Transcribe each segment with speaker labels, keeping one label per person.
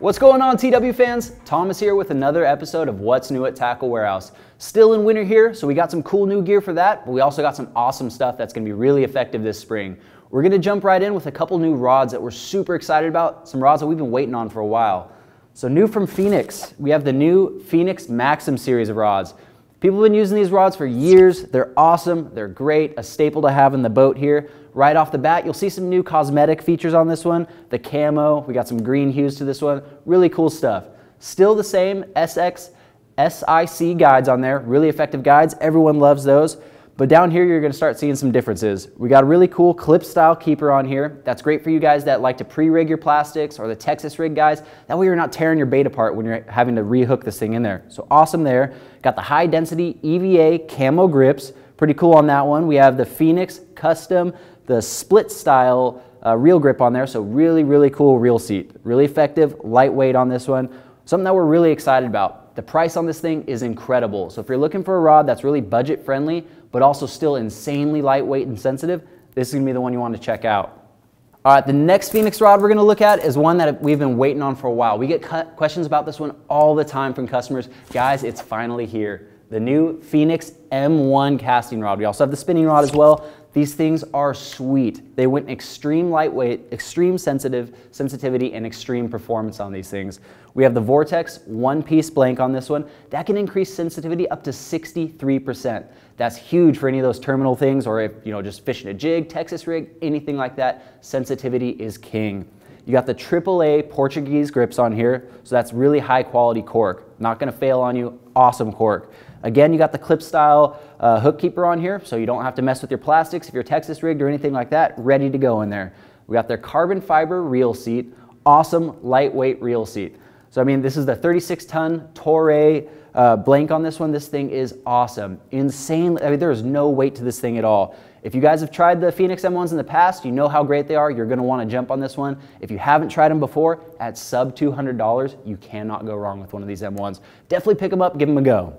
Speaker 1: What's going on, TW fans? Thomas here with another episode of What's New at Tackle Warehouse. Still in winter here, so we got some cool new gear for that, but we also got some awesome stuff that's gonna be really effective this spring. We're gonna jump right in with a couple new rods that we're super excited about, some rods that we've been waiting on for a while. So new from Phenix, we have the new Phenix Maxim series of rods. People have been using these rods for years. They're awesome, they're great, a staple to have in the boat here. Right off the bat, you'll see some new cosmetic features on this one. The camo, we got some green hues to this one. Really cool stuff. Still the same SX SIC guides on there, really effective guides. Everyone loves those. But down here, you're gonna start seeing some differences. We got a really cool clip style keeper on here. That's great for you guys that like to pre-rig your plastics or the Texas rig guys. That way you're not tearing your bait apart when you're having to rehook this thing in there. So awesome there. Got the high density EVA camo grips. Pretty cool on that one. We have the Phenix custom the split style uh, reel grip on there. So really, really cool reel seat. Really effective, lightweight on this one. Something that we're really excited about. The price on this thing is incredible. So if you're looking for a rod that's really budget friendly, but also still insanely lightweight and sensitive, this is gonna be the one you want to check out. All right, the next Phenix rod we're gonna look at is one that we've been waiting on for a while. We get questions about this one all the time from customers. Guys, it's finally here. The new Phenix M1 casting rod. We also have the spinning rod as well. These things are sweet. They went extreme lightweight, extreme sensitive sensitivity, and extreme performance on these things. We have the Vortex one-piece blank on this one. That can increase sensitivity up to 63%. That's huge for any of those terminal things or if, you know, just fishing a jig, Texas rig, anything like that. Sensitivity is king. You got the AAA Portuguese grips on here, so that's really high quality cork. Not gonna fail on you, awesome cork. Again, you got the clip style uh, hook keeper on here, so you don't have to mess with your plastics if you're Texas rigged or anything like that, ready to go in there. We got their carbon fiber reel seat, awesome lightweight reel seat. So I mean, this is the 36 ton Toray uh, blank on this one. This thing is awesome, insane. I mean, there is no weight to this thing at all. If you guys have tried the Phenix M1s in the past, you know how great they are. You're gonna wanna jump on this one. If you haven't tried them before, at sub $200, you cannot go wrong with one of these M1s. Definitely pick them up, give them a go.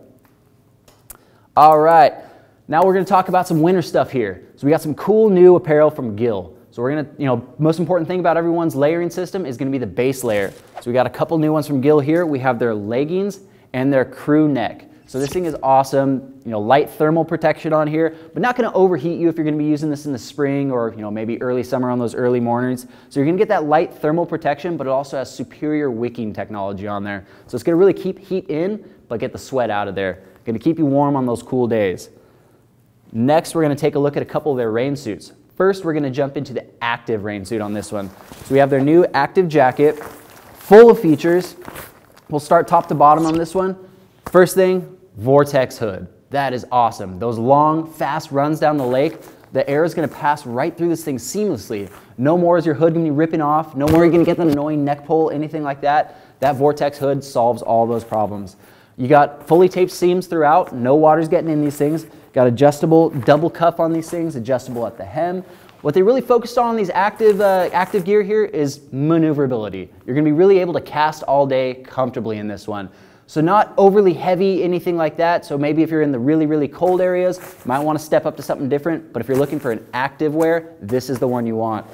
Speaker 1: All right, now we're gonna talk about some winter stuff here. So we got some cool new apparel from Gill. So we're gonna, you know, most important thing about everyone's layering system is gonna be the base layer. So we got a couple new ones from Gill here. We have their leggings and their crew neck. So this thing is awesome, you know, light thermal protection on here, but not gonna overheat you if you're gonna be using this in the spring or, you know, maybe early summer on those early mornings. So you're gonna get that light thermal protection, but it also has superior wicking technology on there. So it's gonna really keep heat in, but get the sweat out of there. Going to keep you warm on those cool days. Next, we're going to take a look at a couple of their rain suits. First, we're going to jump into the active rain suit on this one. So we have their new active jacket, full of features. We'll start top to bottom on this one. First thing, Vortex hood. That is awesome. Those long, fast runs down the lake, the air is going to pass right through this thing seamlessly. No more is your hood to be ripping off. No more you're to get that annoying neck pull, anything like that. That Vortex hood solves all those problems. You got fully taped seams throughout, no water's getting in these things. Got adjustable double cuff on these things, adjustable at the hem. What they really focused on these active, uh, active gear here is maneuverability. You're gonna be really able to cast all day comfortably in this one. So not overly heavy, anything like that. So maybe if you're in the really, really cold areas, you might wanna step up to something different. But if you're looking for an active wear, this is the one you want.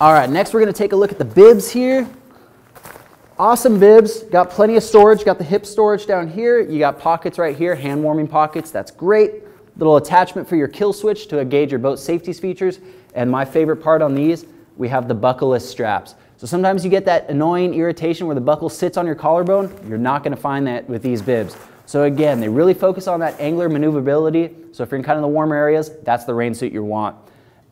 Speaker 1: All right, next we're gonna take a look at the bibs here. Awesome bibs, got plenty of storage, got the hip storage down here, you got pockets right here, hand warming pockets, that's great. Little attachment for your kill switch to gauge your boat safety features. And my favorite part on these, we have the buckleless straps. So sometimes you get that annoying irritation where the buckle sits on your collarbone. You're not gonna find that with these bibs. So again, they really focus on that angler maneuverability. So if you're in kind of the warm areas, that's the rain suit you want.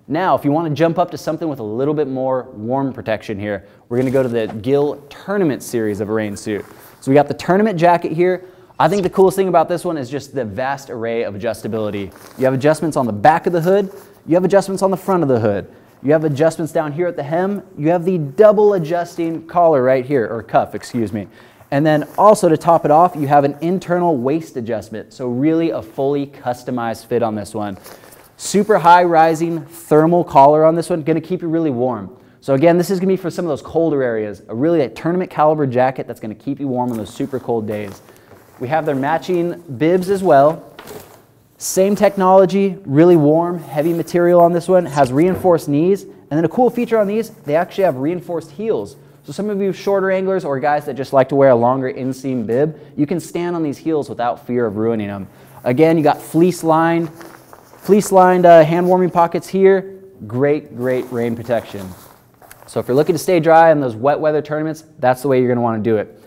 Speaker 1: Now, if you want to jump up to something with a little bit more warm protection here, we're going to go to the Gill Tournament series of a rain suit. So we got the tournament jacket here. I think the coolest thing about this one is just the vast array of adjustability. You have adjustments on the back of the hood, you have adjustments on the front of the hood, you have adjustments down here at the hem, you have the double adjusting collar right here, or cuff, excuse me. And then also to top it off, you have an internal waist adjustment. So really a fully customized fit on this one. Super high rising thermal collar on this one, gonna keep you really warm. So again, this is gonna be for some of those colder areas, a really a tournament caliber jacket that's gonna keep you warm on those super cold days. We have their matching bibs as well. Same technology, really warm, heavy material on this one, has reinforced knees, and then a cool feature on these, they actually have reinforced heels. So some of you shorter anglers or guys that just like to wear a longer inseam bib, you can stand on these heels without fear of ruining them. Again, you got fleece lined, fleece lined uh, hand warming pockets here. Great, great rain protection. So if you're looking to stay dry in those wet weather tournaments, that's the way you're gonna wanna do it.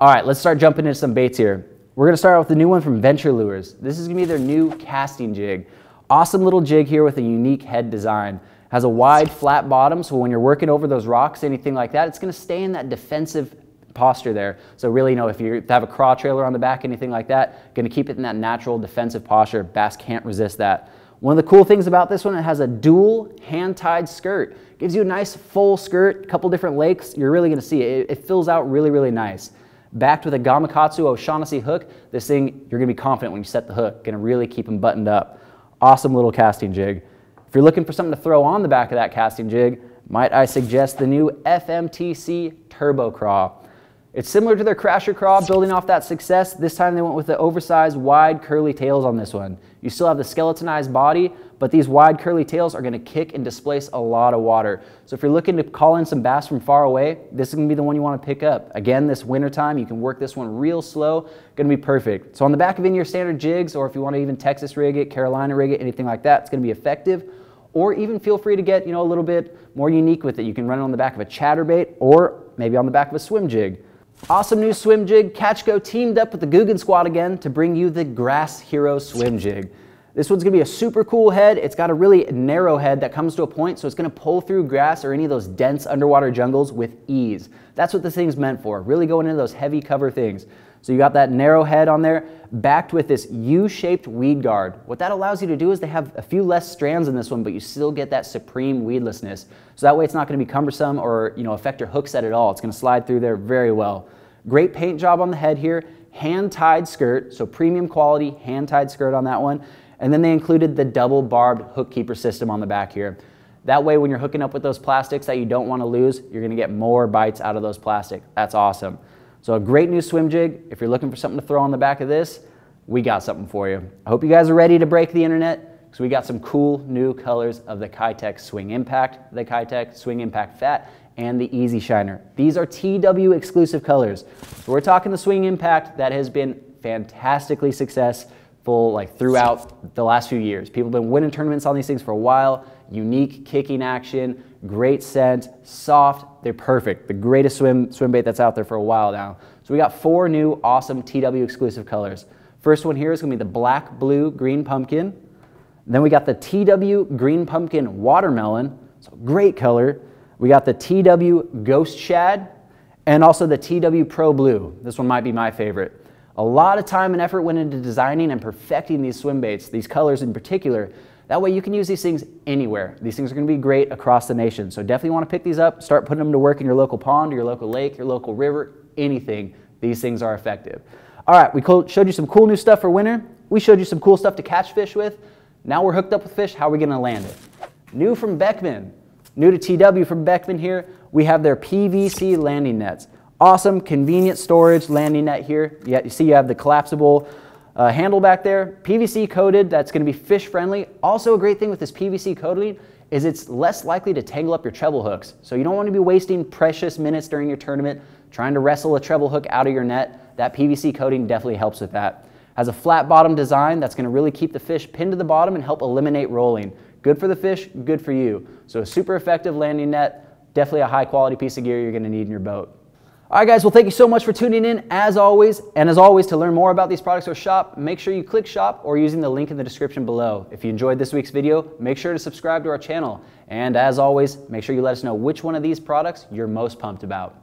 Speaker 1: All right, let's start jumping into some baits here. We're gonna start with the new one from Venture Lures. This is gonna be their new casting jig. Awesome little jig here with a unique head design. Has a wide flat bottom, so when you're working over those rocks, anything like that, it's gonna stay in that defensive posture there. So really, you know, if you have a craw trailer on the back, anything like that, gonna keep it in that natural defensive posture. Bass can't resist that. One of the cool things about this one, it has a dual hand-tied skirt. Gives you a nice full skirt, couple different lakes. You're really gonna see it. It fills out really, really nice. Backed with a Gamakatsu O'Shaughnessy hook, this thing, you're gonna be confident when you set the hook. Gonna really keep them buttoned up. Awesome little casting jig. If you're looking for something to throw on the back of that casting jig, might I suggest the new FMTC Turbo Craw. It's similar to their Crasher Craw, building off that success. This time they went with the oversized, wide, curly tails on this one. You still have the skeletonized body, but these wide, curly tails are gonna kick and displace a lot of water. So if you're looking to call in some bass from far away, this is gonna be the one you wanna pick up. Again, this winter time, you can work this one real slow, gonna be perfect. So on the back of any of your standard jigs, or if you wanna even Texas rig it, Carolina rig it, anything like that, it's gonna be effective or even feel free to get you know a little bit more unique with it. You can run it on the back of a chatterbait or maybe on the back of a swim jig. Awesome new swim jig. Catch Co teamed up with the Googan Squad again to bring you the Grass Hero swim jig. This one's gonna be a super cool head. It's got a really narrow head that comes to a point, so it's gonna pull through grass or any of those dense underwater jungles with ease. That's what this thing's meant for, really going into those heavy cover things. So you got that narrow head on there, backed with this U-shaped weed guard. What that allows you to do is they have a few less strands in this one, but you still get that supreme weedlessness. So that way it's not gonna be cumbersome or you know affect your hook set at all. It's gonna slide through there very well. Great paint job on the head here, hand-tied skirt, so premium quality hand-tied skirt on that one. And then they included the double barbed hook keeper system on the back here. That way when you're hooking up with those plastics that you don't wanna lose, you're gonna get more bites out of those plastic. That's awesome. So a great new swim jig. If you're looking for something to throw on the back of this, we got something for you. I hope you guys are ready to break the internet because we got some cool new colors of the Keitech Swing Impact, the Keitech Swing Impact Fat, and the Easy Shiner. These are TW exclusive colors. So we're talking the Swing Impact that has been fantastically successful like throughout the last few years. People have been winning tournaments on these things for a while. Unique kicking action, great scent, soft. They're perfect. The greatest swim, swim bait that's out there for a while now. So we got four new awesome TW exclusive colors. First one here is to be the black, blue, green pumpkin. Then we got the TW green pumpkin watermelon. So great color. We got the TW ghost shad and also the TW pro blue. This one might be my favorite. A lot of time and effort went into designing and perfecting these swim baits, these colors in particular, that way you can use these things anywhere. These things are gonna be great across the nation. So definitely wanna pick these up, start putting them to work in your local pond, your local lake, your local river, anything. These things are effective. All right, we showed you some cool new stuff for winter. We showed you some cool stuff to catch fish with. Now we're hooked up with fish, how are we gonna land it? New from Beckman, new to TW from Beckman here, we have their PVC landing nets. Awesome, convenient storage landing net here. You see you have the collapsible uh, handle back there, PVC coated, that's gonna be fish friendly. Also a great thing with this PVC coating is it's less likely to tangle up your treble hooks. So you don't wanna be wasting precious minutes during your tournament trying to wrestle a treble hook out of your net. That PVC coating definitely helps with that. Has a flat bottom design that's gonna really keep the fish pinned to the bottom and help eliminate rolling. Good for the fish, good for you. So a super effective landing net, definitely a high quality piece of gear you're gonna need in your boat. All right, guys, well, thank you so much for tuning in as always. And as always, to learn more about these products or shop, make sure you click shop or using the link in the description below. If you enjoyed this week's video, make sure to subscribe to our channel. And as always, make sure you let us know which one of these products you're most pumped about.